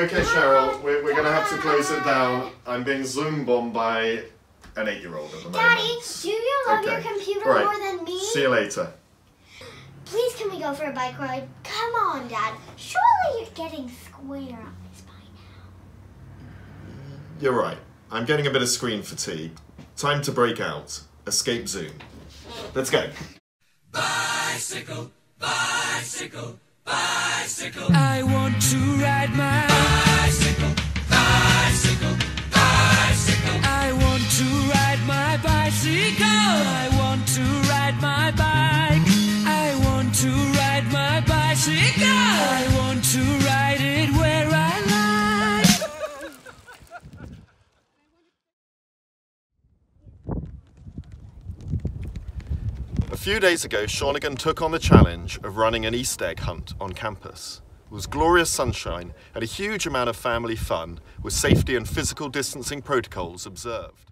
Okay, Cheryl, we're, we're going to have to close it down. I'm being Zoom bombed by an eight-year-old at the Daddy, moment. do you love your computer Right. more than me? See you later. Please, can we go for a bike ride? Come on, Dad. Surely you're getting square eyes by now. You're right. I'm getting a bit of screen fatigue. Time to break out. Escape Zoom. Let's go. Bicycle, bicycle, bicycle. I want to ride my bicycle. I want to ride it where I like. A few days ago, Shawnigan took on the challenge of running an Easter egg hunt on campus. It was glorious sunshine and a huge amount of family fun with safety and physical distancing protocols observed.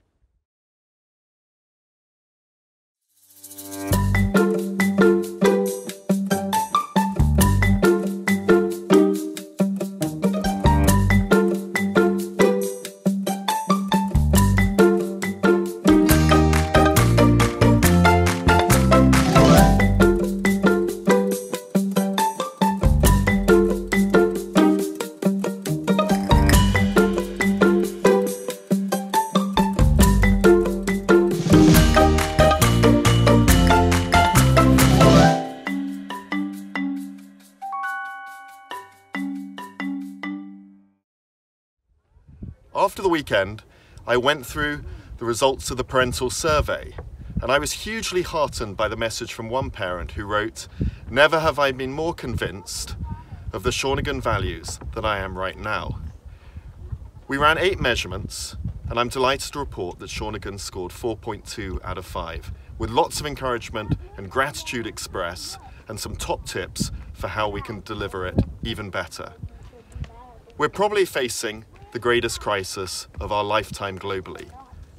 After the weekend, I went through the results of the parental survey, and I was hugely heartened by the message from one parent who wrote, Never have I been more convinced of the Shawnigan values than I am right now. We ran eight measurements, and I'm delighted to report that Shawnigan scored 4.2 out of 5, with lots of encouragement and gratitude expressed, and some top tips for how we can deliver it even better. We're probably facing the greatest crisis of our lifetime globally,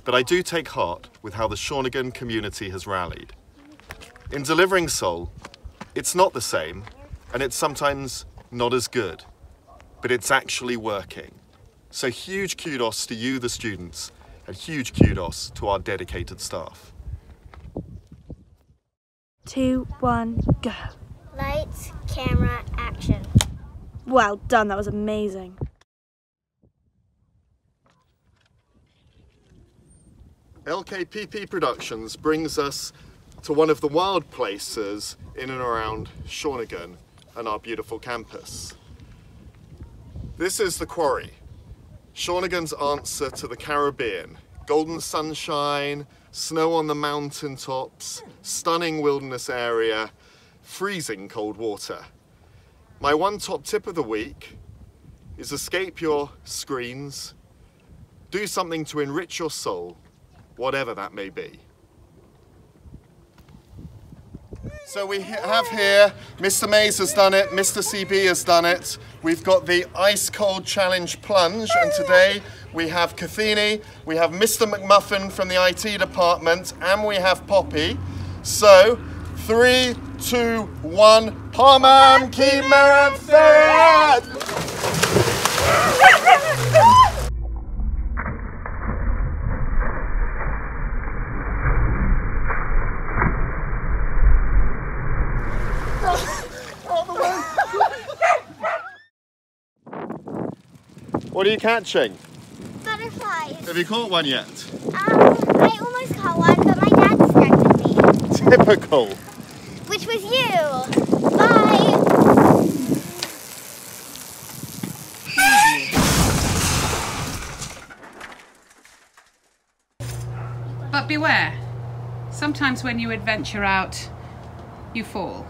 but I do take heart with how the Shawnigan community has rallied. In delivering Soul, it's not the same, and it's sometimes not as good, but it's actually working. So huge kudos to you, the students, and huge kudos to our dedicated staff. Two, one, go. Lights, camera, action. Well done, that was amazing. LKPP Productions brings us to one of the wild places in and around Shawnigan and our beautiful campus. This is the Quarry, Shawnigan's answer to the Caribbean. Golden sunshine, snow on the mountaintops, stunning wilderness area, freezing cold water. My one top tip of the week is escape your screens, do something to enrich your soul whatever that may be. So we have here, Mr. Mays has done it, Mr. CB has done it. We've got the Ice Cold Challenge Plunge, and today we have Kathini, we have Mr. McMuffin from the IT department, and we have Poppy. So, three, two, one, Palmam Qui Meruit Ferat! What are you catching? Butterflies. Have you caught one yet? Um, I almost caught one, but my dad distracted me. Typical. Which was you. Bye. But beware, sometimes when you adventure out, you fall.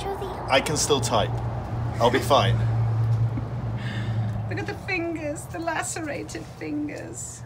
Show the I can still type. I'll be fine. Look at the fingers, the lacerated fingers.